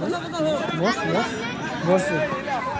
Mostra, mostra. Mostra.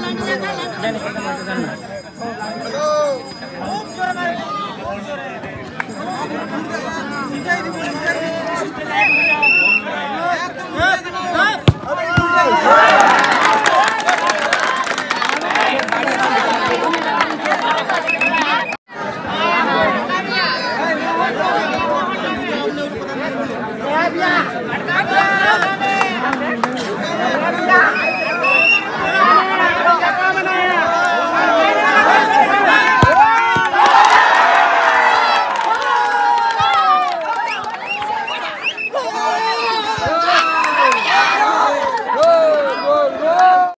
जाने